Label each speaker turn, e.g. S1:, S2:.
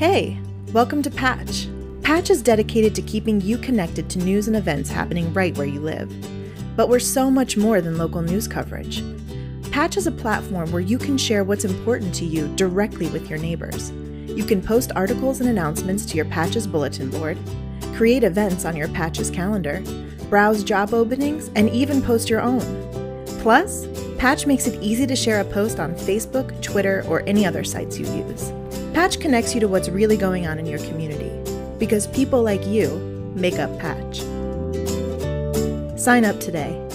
S1: Hey, welcome to Patch. Patch is dedicated to keeping you connected to news and events happening right where you live. But we're so much more than local news coverage. Patch is a platform where you can share what's important to you directly with your neighbors. You can post articles and announcements to your Patches bulletin board, create events on your Patches calendar, browse job openings, and even post your own. Plus, Patch makes it easy to share a post on Facebook, Twitter, or any other sites you use. Patch connects you to what's really going on in your community because people like you make up Patch. Sign up today